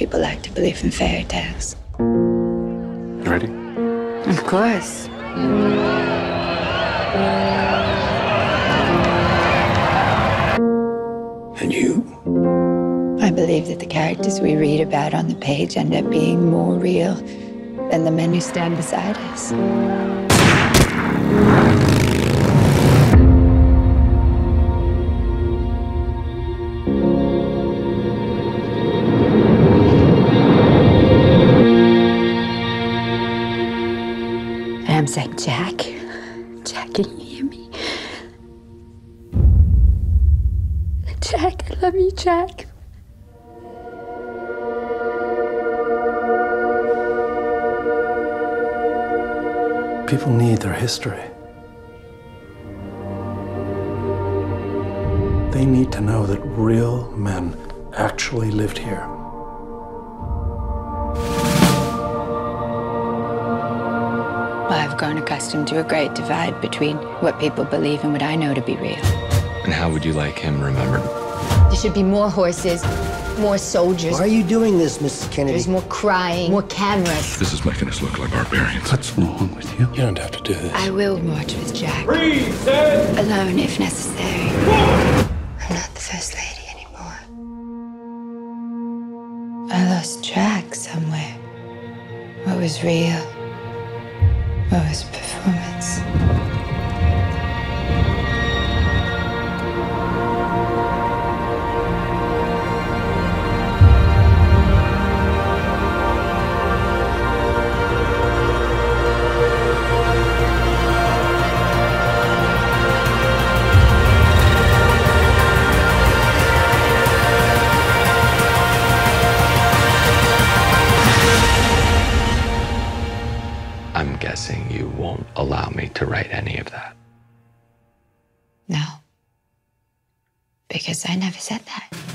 People like to believe in fairy tales. You ready? Of course. And you? I believe that the characters we read about on the page end up being more real than the men who stand beside us. Saying, Jack. Jack, can you hear me? Jack, I love you, Jack. People need their history. They need to know that real men actually lived here. I've grown accustomed to a great divide between what people believe and what I know to be real. And how would you like him remembered? There should be more horses, more soldiers. Why are you doing this, Mrs. Kennedy? There's more crying, more cameras. This is making us look like barbarians. What's wrong with you? You don't have to do this. I will march with Jack. Alone if necessary. I'm not the first lady anymore. I lost track somewhere. What was real? What was performance? Guessing you won't allow me to write any of that. No. Because I never said that.